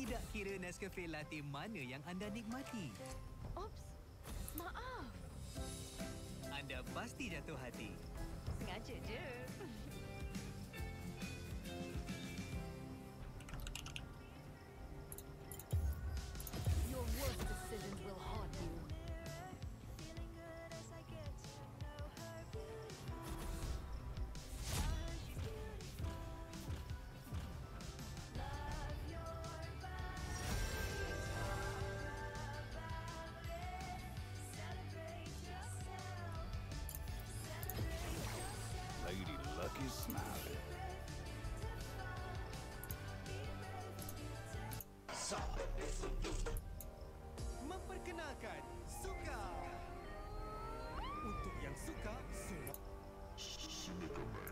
Tidak kira Nescafe Latte mana yang anda nikmati, Oops. Maaf. anda pasti jatuh hati. Sengaja je. Smiling. Memperkenalkan Suka. Untuk yang suka, semua. Welcome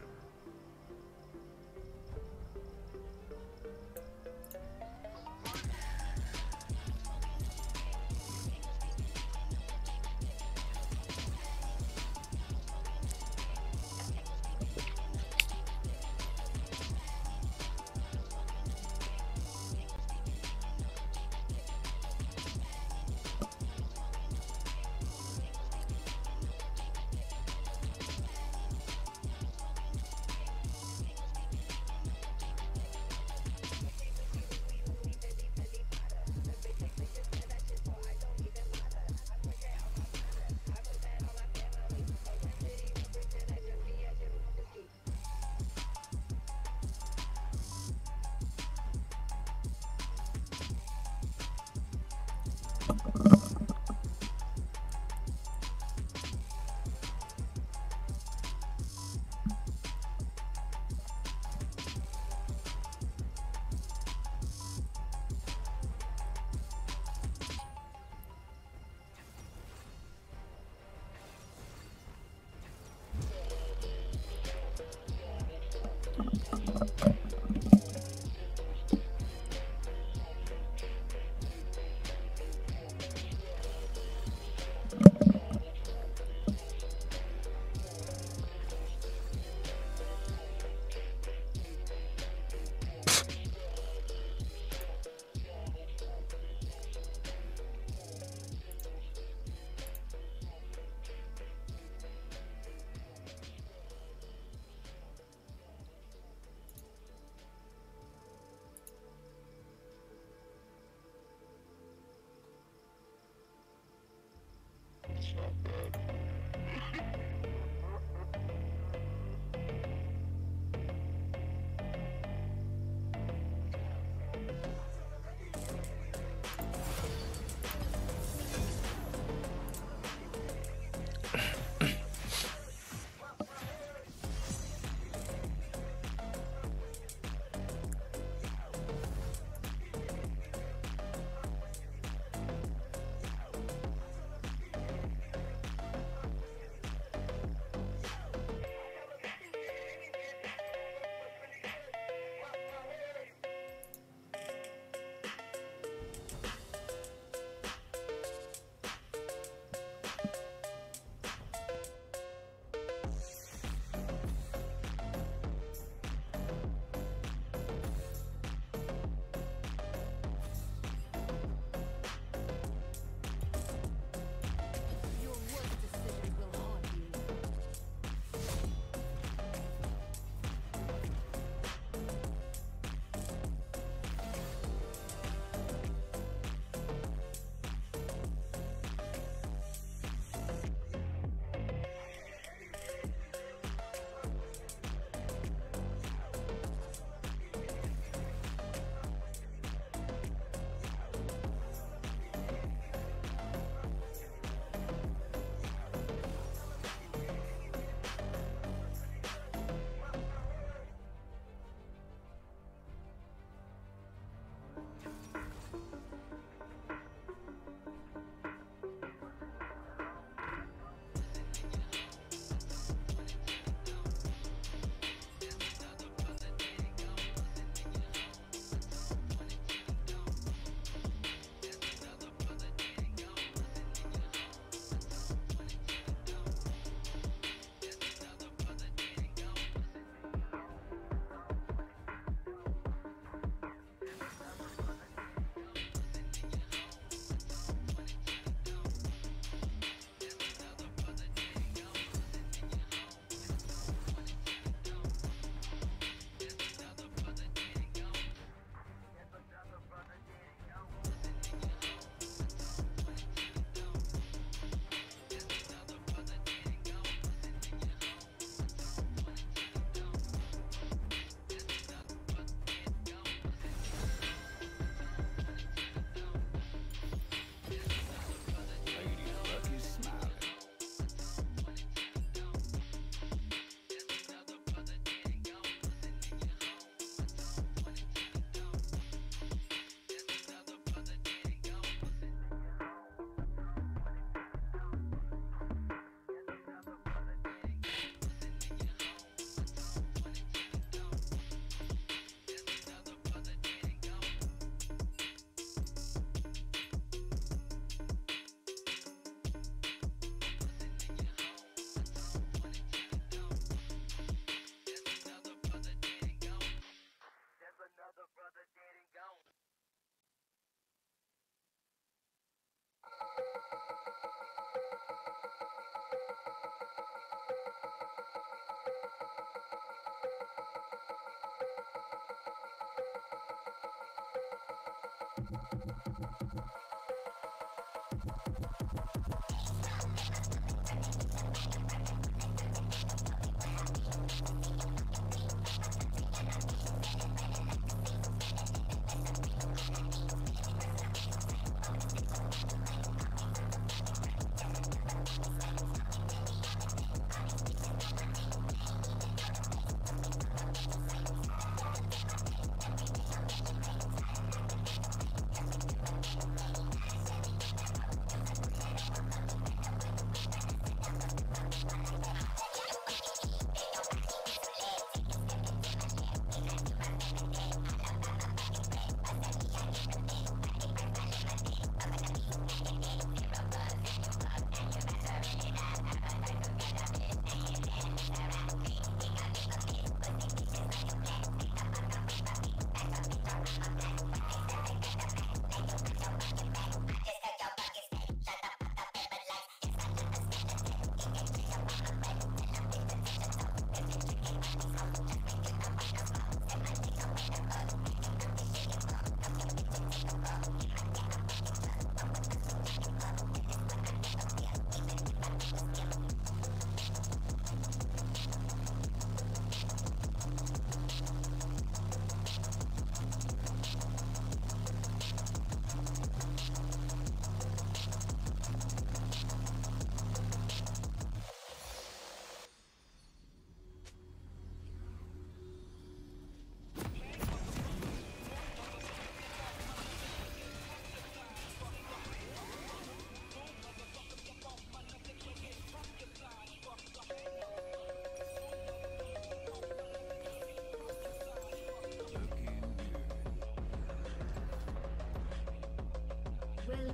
Daddy.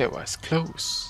That was close.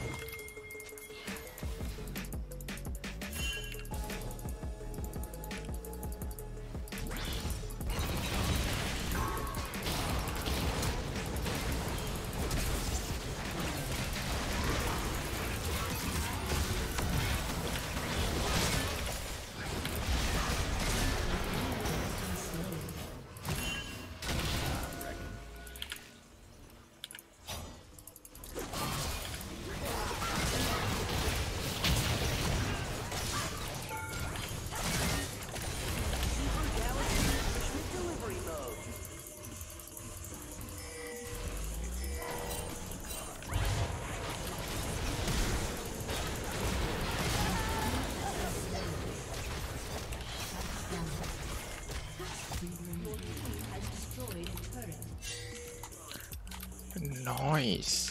Nice.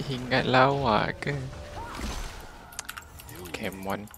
Ingat lawak ke? Kemon